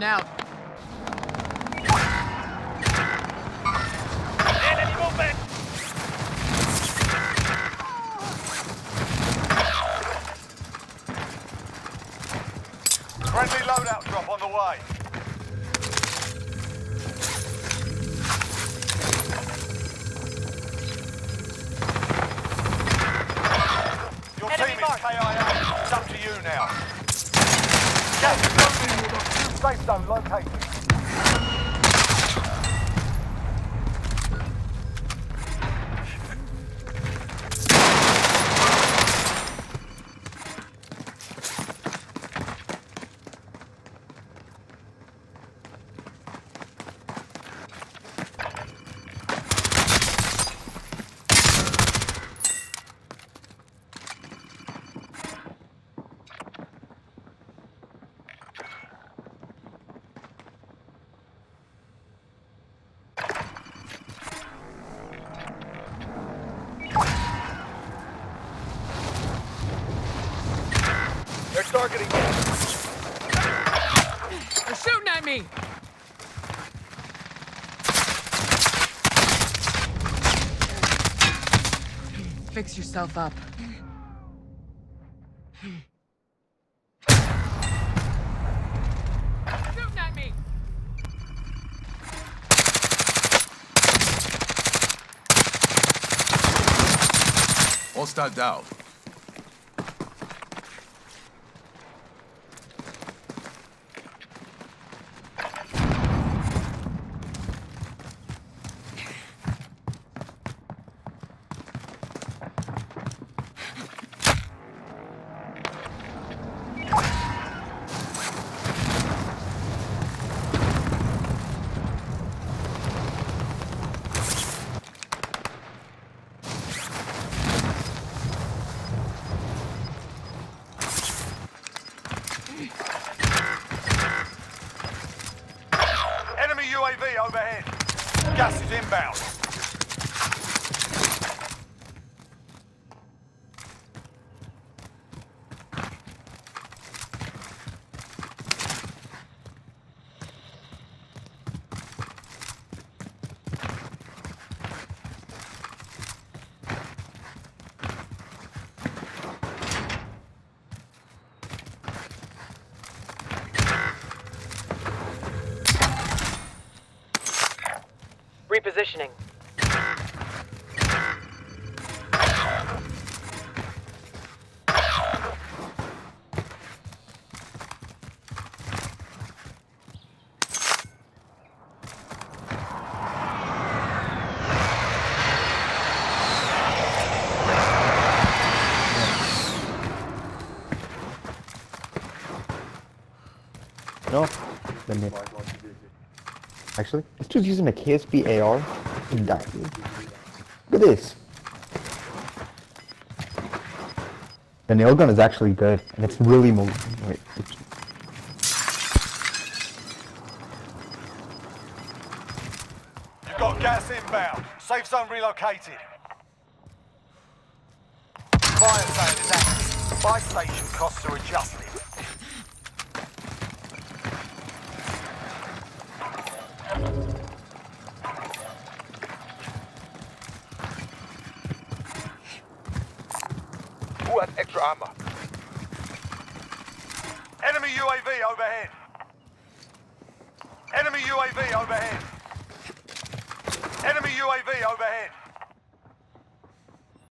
Heading out. Friendly loadout drop on the way. Your Enemy team is. KIA. It's up to you now. Moving. Safe zone located. They're targeting me. They're shooting at me! Fix yourself up. Shooting at me! Hostile down. Enemy UAV overhead. Gas is inbound. Repositioning. No. Then Actually, let's just using a KSB AR. Look at this. The nail gun is actually good, and it's really moving. Wait. You've got gas inbound. Safe zone relocated. Fire zone is active. Buy station costs are adjusted. Extra armor? Enemy UAV overhead. Enemy UAV overhead. Enemy UAV overhead.